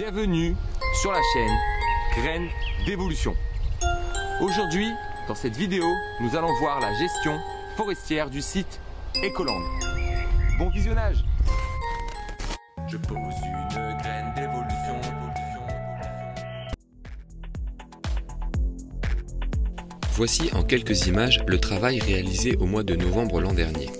Bienvenue sur la chaîne Graines d'évolution. Aujourd'hui, dans cette vidéo, nous allons voir la gestion forestière du site Ecoland. Bon visionnage Je pose une graine d'évolution. Voici en quelques images le travail réalisé au mois de novembre l'an dernier.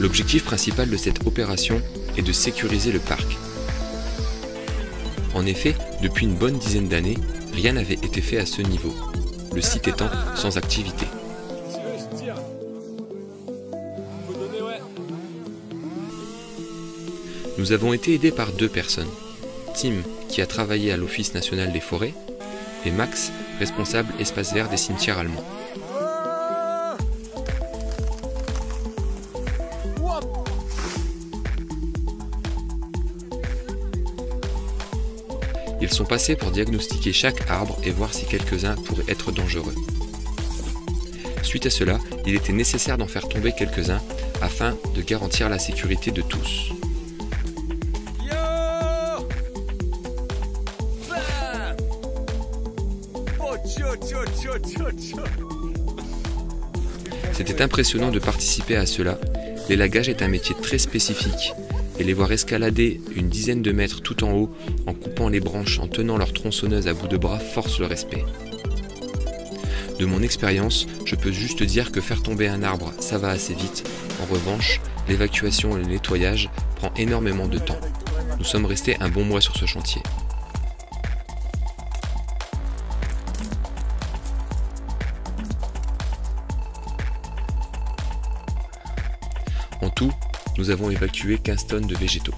L'objectif principal de cette opération est de sécuriser le parc. En effet, depuis une bonne dizaine d'années, rien n'avait été fait à ce niveau, le site étant sans activité. Nous avons été aidés par deux personnes. Tim, qui a travaillé à l'Office national des forêts, et Max, responsable espace vert des cimetières allemands. Ils sont passés pour diagnostiquer chaque arbre et voir si quelques-uns pourraient être dangereux. Suite à cela, il était nécessaire d'en faire tomber quelques-uns afin de garantir la sécurité de tous. C'était impressionnant de participer à cela. L'élagage est un métier très spécifique et les voir escalader une dizaine de mètres tout en haut en coupant les branches en tenant leur tronçonneuse à bout de bras force le respect. De mon expérience, je peux juste dire que faire tomber un arbre, ça va assez vite. En revanche, l'évacuation et le nettoyage prend énormément de temps. Nous sommes restés un bon mois sur ce chantier. En tout, nous avons évacué 15 tonnes de végétaux.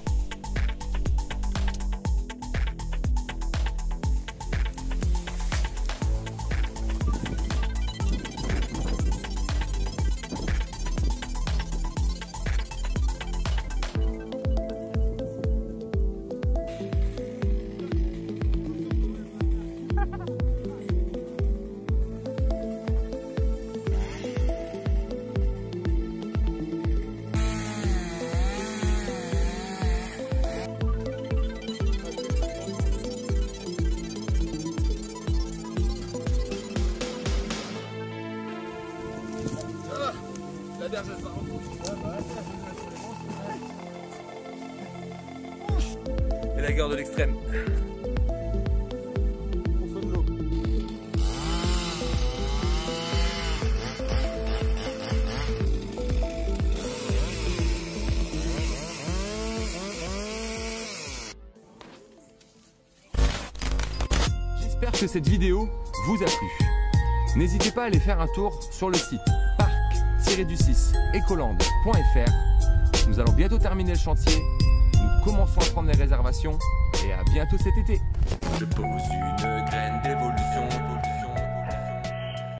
Et la guerre de l'extrême. J'espère que cette vidéo vous a plu. N'hésitez pas à aller faire un tour sur le site parc-du-6 ecoland.fr. Nous allons bientôt terminer le chantier. Nous commençons à prendre les réservations et à bientôt cet été. Je pose une graine d'évolution